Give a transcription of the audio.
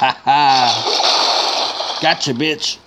Ha ha. Gotcha, bitch.